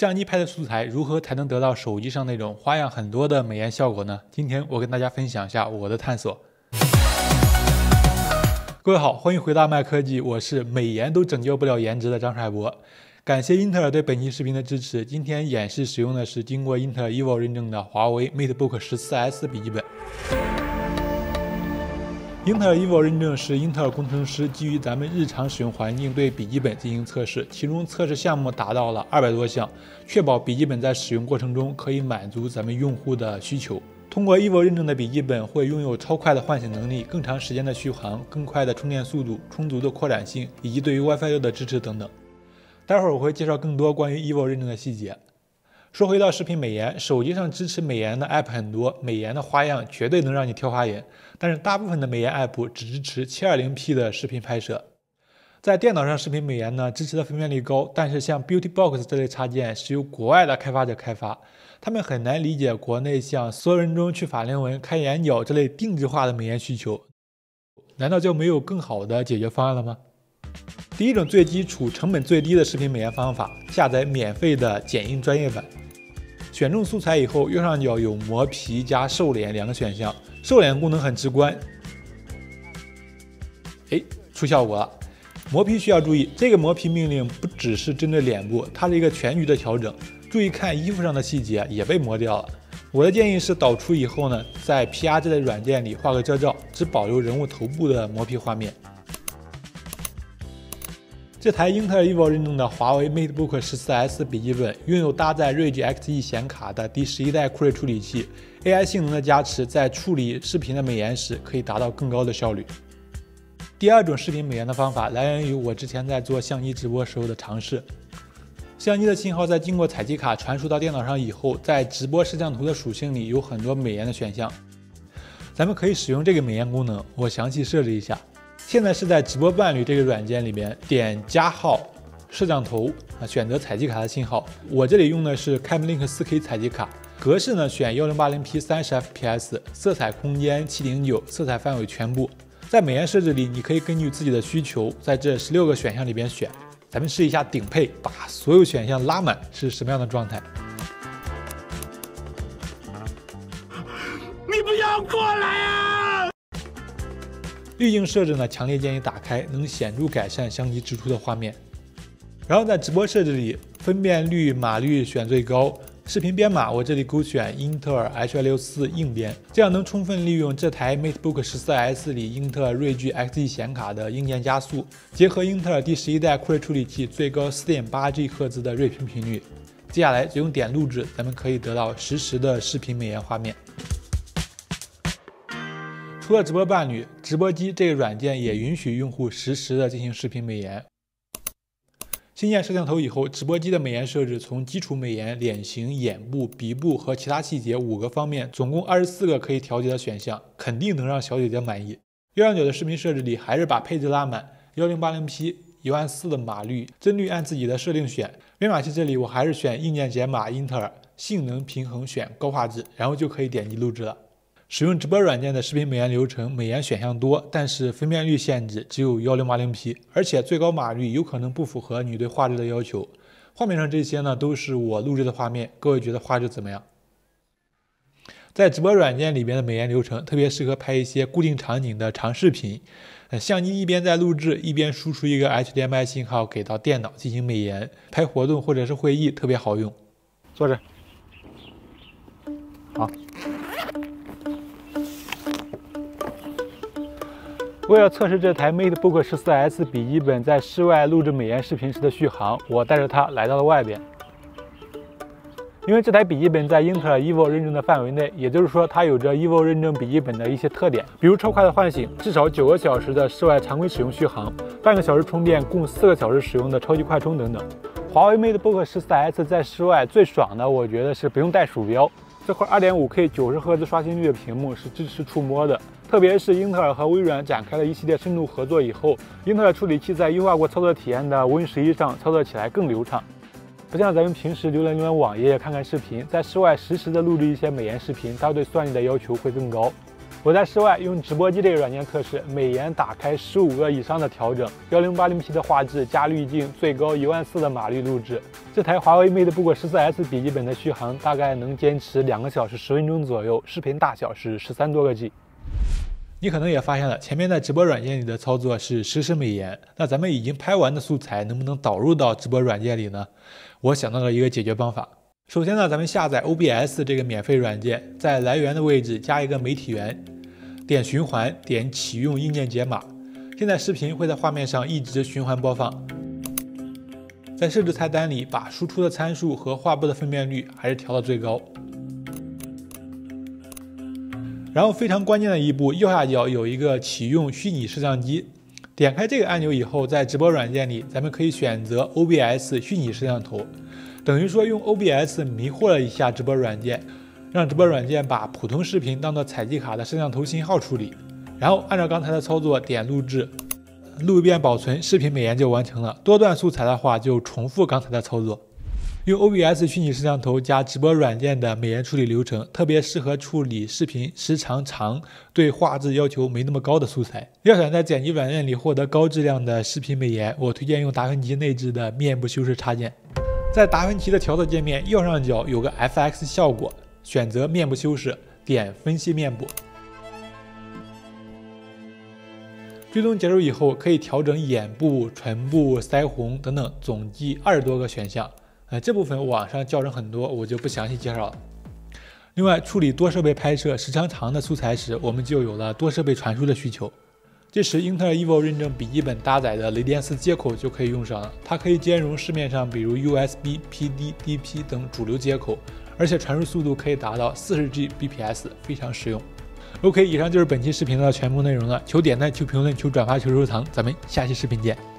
相机拍的素材如何才能得到手机上那种花样很多的美颜效果呢？今天我跟大家分享一下我的探索。各位好，欢迎回到麦科技，我是美颜都拯救不了颜值的张帅博。感谢英特尔对本期视频的支持。今天演示使用的是经过英特尔 Evo 认证的华为 MateBook 14S 笔记本。英特尔 Evo 认证是英特尔工程师基于咱们日常使用环境对笔记本进行测试，其中测试项目达到了二百多项，确保笔记本在使用过程中可以满足咱们用户的需求。通过 Evo 认证的笔记本会拥有超快的唤醒能力、更长时间的续航、更快的充电速度、充足的扩展性以及对于 WiFi 六的支持等等。待会儿我会介绍更多关于 Evo 认证的细节。说回到视频美颜，手机上支持美颜的 App 很多，美颜的花样绝对能让你挑花眼。但是大部分的美颜 App 只支持 720P 的视频拍摄。在电脑上视频美颜呢，支持的分辨率高，但是像 Beauty Box 这类插件是由国外的开发者开发，他们很难理解国内像缩人中、去法令纹、开眼角这类定制化的美颜需求。难道就没有更好的解决方案了吗？第一种最基础、成本最低的视频美颜方法，下载免费的剪映专业版。选中素材以后，右上角有磨皮加瘦脸两个选项，瘦脸功能很直观。哎，出效果了！磨皮需要注意，这个磨皮命令不只是针对脸部，它是一个全局的调整。注意看衣服上的细节也被磨掉了。我的建议是导出以后呢，在 PR 这类软件里画个遮罩，只保留人物头部的磨皮画面。这台英特尔 Evo 认证的华为 MateBook 14S 笔记本拥有搭载锐际 Xe 显卡的第十一代酷睿处理器，AI 性能的加持，在处理视频的美颜时可以达到更高的效率。第二种视频美颜的方法来源于我之前在做相机直播时候的尝试。相机的信号在经过采集卡传输到电脑上以后，在直播摄像头的属性里有很多美颜的选项，咱们可以使用这个美颜功能，我详细设置一下。现在是在直播伴侣这个软件里面点加号摄像头啊，选择采集卡的信号。我这里用的是 Camlink 4K 采集卡，格式呢选 1080P 30fps，色彩空间709，色彩范围全部。在美颜设置里，你可以根据自己的需求，在这十六个选项里边选。咱们试一下顶配，把所有选项拉满是什么样的状态？滤镜设置呢，强烈建议打开，能显著改善相机直出的画面。然后在直播设置里，分辨率、码率选最高，视频编码我这里勾选英特尔 H264 硬编，这样能充分利用这台 MateBook 14S 里英特尔锐炬 Xe 显卡的硬件加速，结合英特尔第十一代酷睿处理器最高 4.8G 赫兹的睿频频率。接下来只用点录制，咱们可以得到实时的视频美颜画面。除了直播伴侣，直播机这个软件也允许用户实时的进行视频美颜。新建摄像头以后，直播机的美颜设置从基础美颜、脸型、眼部、鼻部和其他细节五个方面，总共二十四个可以调节的选项，肯定能让小姐姐满意。右上角的视频设置里，还是把配置拉满，幺零八零 P，一万四的码率，帧率按自己的设定选。编码器这里我还是选硬件解码英特尔，性能平衡选高画质，然后就可以点击录制了。使用直播软件的视频美颜流程，美颜选项多，但是分辨率限制只有幺零八零 P，而且最高码率有可能不符合你对画质的要求。画面上这些呢，都是我录制的画面，各位觉得画质怎么样？在直播软件里边的美颜流程特别适合拍一些固定场景的长视频，呃相机一边在录制，一边输出一个 HDMI 信号给到电脑进行美颜，拍活动或者是会议特别好用。坐着，好。为了测试这台 MateBook 14S 笔记本在室外录制美颜视频时的续航，我带着它来到了外边。因为这台笔记本在英特尔 Evo 认证的范围内，也就是说它有着 Evo 认证笔记本的一些特点，比如超快的唤醒，至少九个小时的室外常规使用续航，半个小时充电，共四个小时使用的超级快充等等。华为 MateBook 14S 在室外最爽的，我觉得是不用带鼠标，这块 2.5K 九十赫兹刷新率的屏幕是支持触摸的。特别是英特尔和微软展开了一系列深度合作以后，英特尔处理器在优化过操作体验的 Win 十一上操作起来更流畅。不像咱们平时浏览浏览网页、看看视频，在室外实时的录制一些美颜视频，它对算力的要求会更高。我在室外用直播机这个软件测试，美颜打开十五个以上的调整，幺零八零 P 的画质加滤镜，最高一万四的码率录制。这台华为 Matebook 十四 S 笔记本的续航大概能坚持两个小时十分钟左右，视频大小是十三多个 G。你可能也发现了，前面在直播软件里的操作是实时美颜，那咱们已经拍完的素材能不能导入到直播软件里呢？我想到了一个解决方法。首先呢，咱们下载 OBS 这个免费软件，在来源的位置加一个媒体源，点循环，点启用硬件解码。现在视频会在画面上一直循环播放。在设置菜单里，把输出的参数和画布的分辨率还是调到最高。然后非常关键的一步，右下角有一个启用虚拟摄像机，点开这个按钮以后，在直播软件里，咱们可以选择 OBS 虚拟摄像头。等于说用 OBS 迷惑了一下直播软件，让直播软件把普通视频当做采集卡的摄像头信号处理，然后按照刚才的操作点录制，录一遍保存，视频美颜就完成了。多段素材的话就重复刚才的操作。用 OBS 虚拟摄像头加直播软件的美颜处理流程，特别适合处理视频时长长、对画质要求没那么高的素材。要想在剪辑软件里获得高质量的视频美颜，我推荐用达芬奇内置的面部修饰插件。在达芬奇的调色界面右上角有个 FX 效果，选择面部修饰，点分析面部。追踪结束以后，可以调整眼部、唇部、腮红等等，总计二十多个选项。呃，这部分网上教程很多，我就不详细介绍了。另外，处理多设备拍摄时长长的素材时，我们就有了多设备传输的需求。这时，英特尔 Evo 认证笔记本搭载的雷电四接口就可以用上了。它可以兼容市面上比如 USB、PD、DP 等主流接口，而且传输速度可以达到四十 Gbps，非常实用。OK，以上就是本期视频的全部内容了。求点赞，求评论，求转发，求收藏。咱们下期视频见。